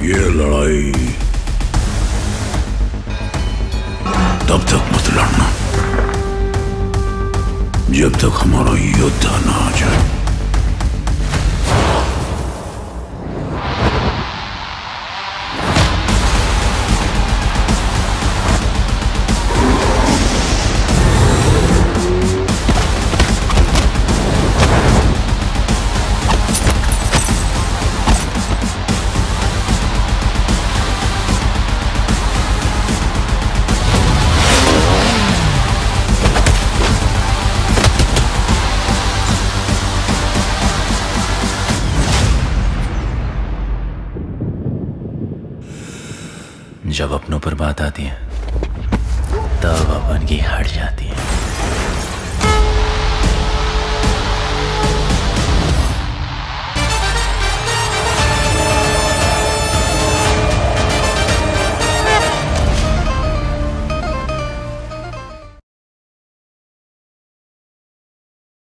ये लड़ाई तब तक मत लड़ना। जब तक हमारा योद्धा जब अपनों पर बात आती है तब अपन की हट जाती है।